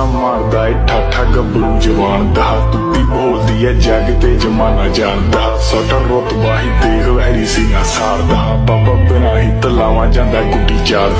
ਮਸਾ ਮਾਰਦਾ ਏ ਠਾਠਾ ਗੱਭਰੂ ਜਵਾਨ ਦਾ। ਤੁੱਤੀ ਬੋਲਦੀ ਏ ਜੱਗ ਤੇ ਜਮਾਨਾ ਜਾਣਦਾ। ਸੋਟਾ ਰੁਤਬਾ ਹੀ ਦੇਖ ਵੈਰੀ ਸਿੰਘਾ ਸਾਰਦਾ। ਬਾਬਾ ਬਿਨਾ ਹੀ ਤਲਾਵਾਂ ਜਾਂਦਾ, ਗੁੱਡੀ ਚਾਰ